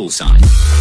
bullseye.